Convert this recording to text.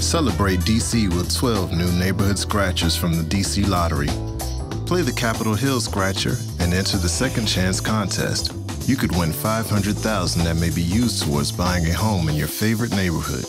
Celebrate DC with 12 new neighborhood scratchers from the DC Lottery. Play the Capitol Hill Scratcher and enter the Second Chance contest. You could win 500,000 that may be used towards buying a home in your favorite neighborhood.